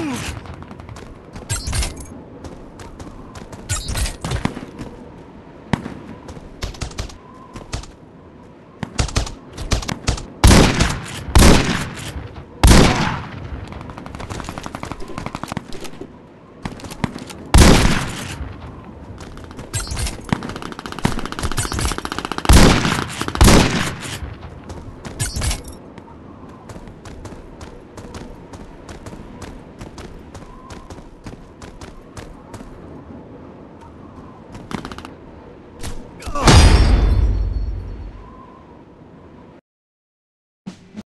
Move!